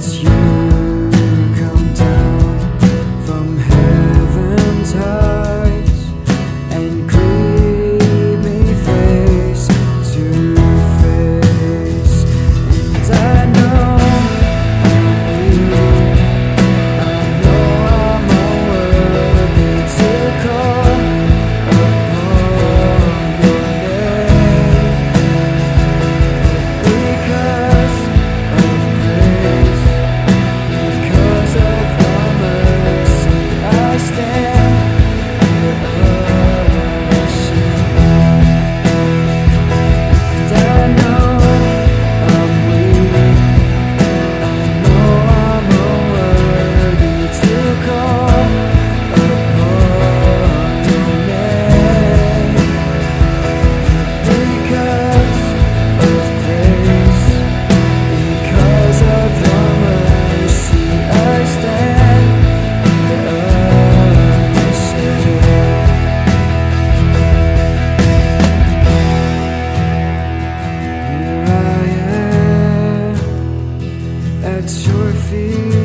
that you your